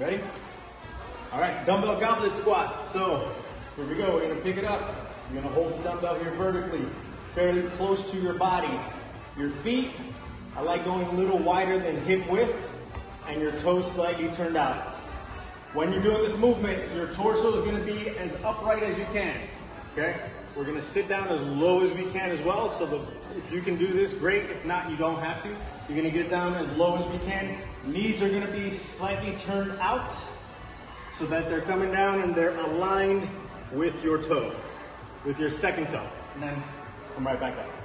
Ready? All right, dumbbell goblet squat. So here we go. We're gonna pick it up. You're gonna hold the dumbbell here vertically, fairly close to your body. Your feet, I like going a little wider than hip width, and your toes slightly turned out. When you're doing this movement, your torso is gonna be as upright as you can, okay? We're gonna sit down as low as we can as well, so the, if you can do this, great. If not, you don't have to. You're gonna get down as low as we can. Knees are gonna be slightly turned out, so that they're coming down and they're aligned with your toe, with your second toe. And then come right back up.